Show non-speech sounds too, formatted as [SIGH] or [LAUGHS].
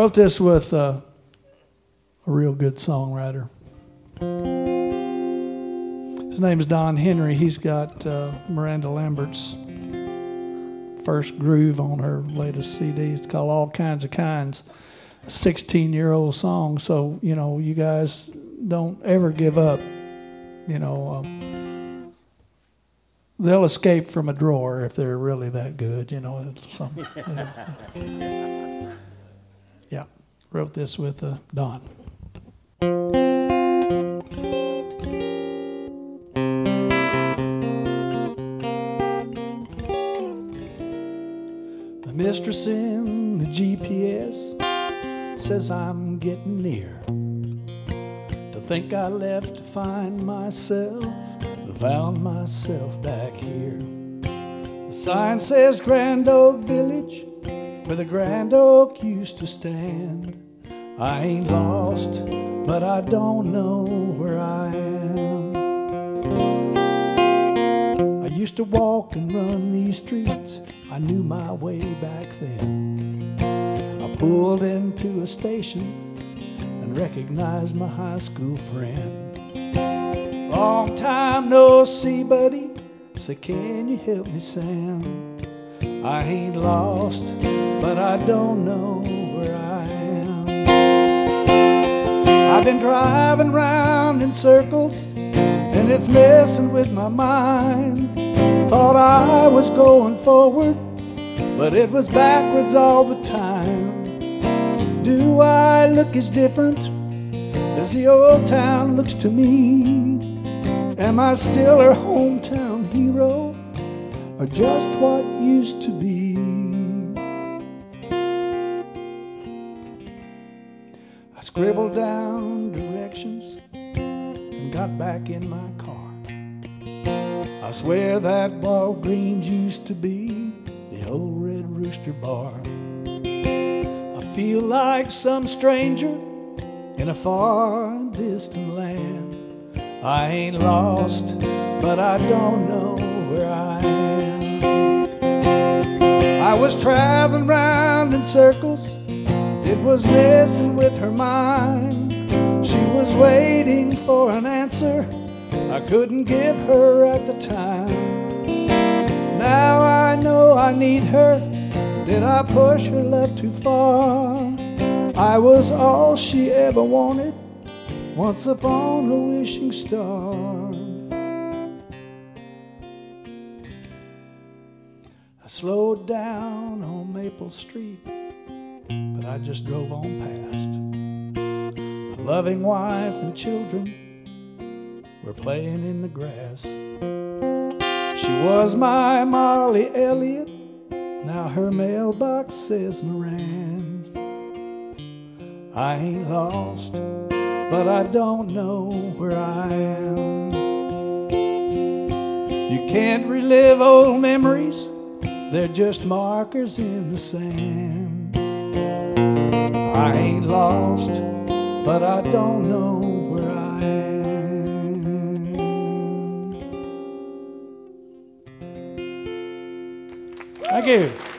wrote this with uh, a real good songwriter. His name is Don Henry. He's got uh, Miranda Lambert's first groove on her latest CD. It's called All Kinds of Kinds. A 16 year old song. So, you know, you guys don't ever give up. You know, um, they'll escape from a drawer if they're really that good, you know. Some, yeah, [LAUGHS] wrote this with uh, Don. The mistress in the GPS says I'm getting near. To think I left to find myself, found myself back here. The sign says Grand Oak Village, where the Grand Oak used to stand. I ain't lost, but I don't know where I am. I used to walk and run these streets, I knew my way back then. I pulled into a station and recognized my high school friend. Long time no see, buddy. Say, can you help me, Sam? I ain't lost, but I don't know where I am. I've been driving round in circles, and it's messing with my mind. Thought I was going forward, but it was backwards all the time. Do I look as different as the old town looks to me? Am I still her hometown hero, or just what used to be? I scribbled down directions and got back in my car. I swear that Walgreens used to be the old Red Rooster Bar. I feel like some stranger in a far distant land. I ain't lost, but I don't know where I am. I was traveling round in circles, it was messing with her mind. She was waiting for an answer I couldn't give her at the time. Now I know I need her. Did I push her love too far? I was all she ever wanted once upon a wishing star. I slowed down on Maple Street, but I just drove on past. A loving wife and children were playing in the grass. She was my Molly Elliott, now her mailbox says Moran. I ain't lost but I don't know where I am. You can't relive old memories, they're just markers in the sand. I ain't lost, but I don't know where I am. Thank you.